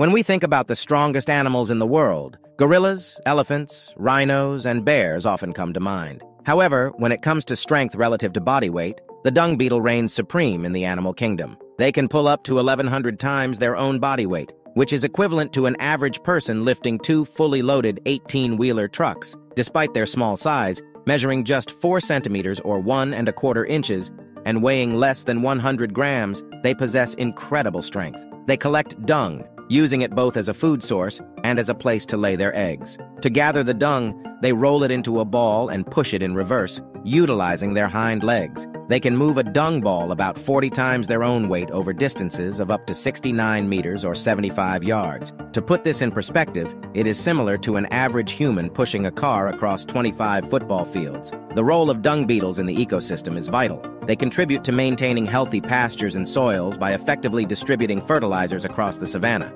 When we think about the strongest animals in the world, gorillas, elephants, rhinos, and bears often come to mind. However, when it comes to strength relative to body weight, the dung beetle reigns supreme in the animal kingdom. They can pull up to 1,100 times their own body weight, which is equivalent to an average person lifting two fully loaded 18-wheeler trucks. Despite their small size, measuring just 4 centimeters or 1 and a quarter inches, and weighing less than 100 grams, they possess incredible strength. They collect dung, using it both as a food source and as a place to lay their eggs. To gather the dung, they roll it into a ball and push it in reverse, utilizing their hind legs. They can move a dung ball about 40 times their own weight over distances of up to 69 meters or 75 yards. To put this in perspective, it is similar to an average human pushing a car across 25 football fields. The role of dung beetles in the ecosystem is vital. They contribute to maintaining healthy pastures and soils by effectively distributing fertilizers across the savanna.